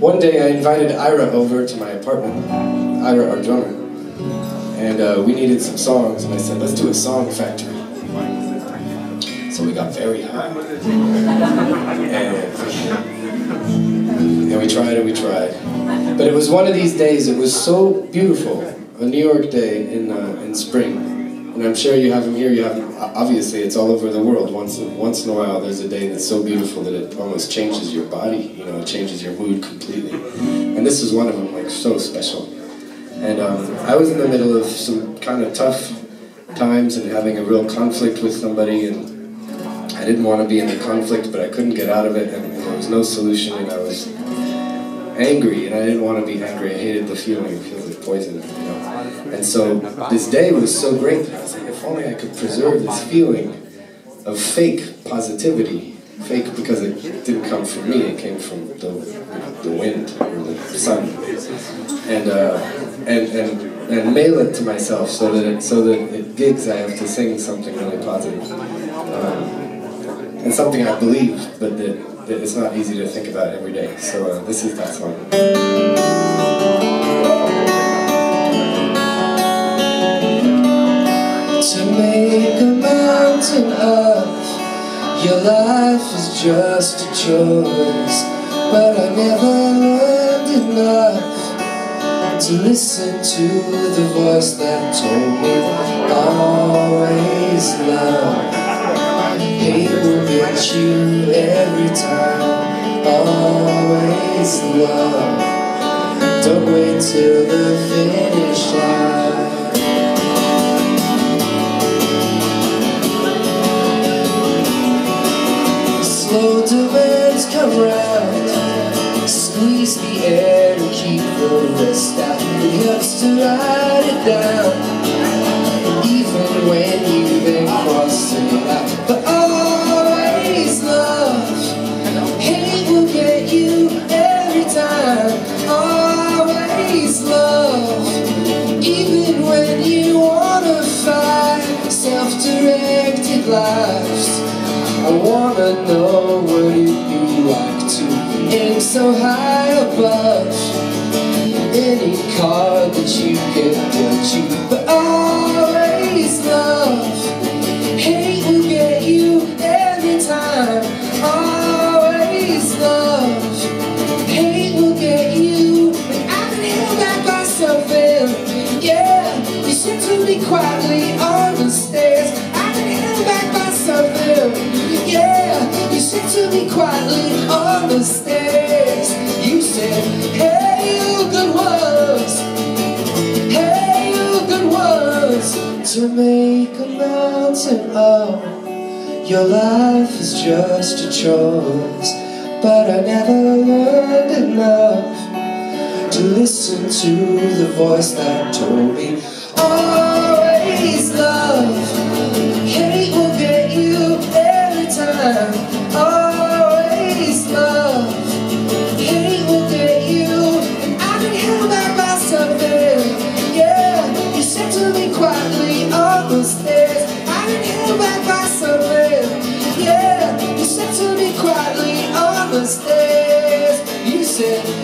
one day I invited Ira over to my apartment, Ira, our drummer, and uh, we needed some songs, and I said, let's do a song factory. So we got very high. And, and we tried and we tried. But it was one of these days, it was so beautiful, a New York day in, uh, in spring. And I'm sure you have them here, you have them, obviously it's all over the world. Once, once in a while there's a day that's so beautiful that it almost changes your body, you know, it changes your mood completely. And this is one of them, like so special. And um, I was in the middle of some kind of tough times and having a real conflict with somebody and I didn't want to be in the conflict but I couldn't get out of it and, and there was no solution and I was angry and I didn't want to be angry. I hated the feeling, it feels like poison, you know. And so this day was so great that I was like, if only I could preserve this feeling of fake positivity. Fake because it didn't come from me, it came from the, the wind or the sun. And, uh, and, and, and mail it to myself so that it, so that at gigs I have to sing something really positive. Um, and something I believe, but that it's not easy to think about every day. So uh, this is that song. to make a mountain of Your life is just a choice But I never learned enough To listen to the voice that told me Always love will you every time. Always love. Don't wait till the finish line. Slow demands come round. Squeeze the air to keep the rest out. It helps to write it down. Even when you've been crossed it out. But always Self-directed I wanna know what it'd be like to aim so high above Any card that you get to make a mountain of. Your life is just a choice But I never learned enough To listen to the voice that told me Always love. Hate will get you every time. mistakes. You said.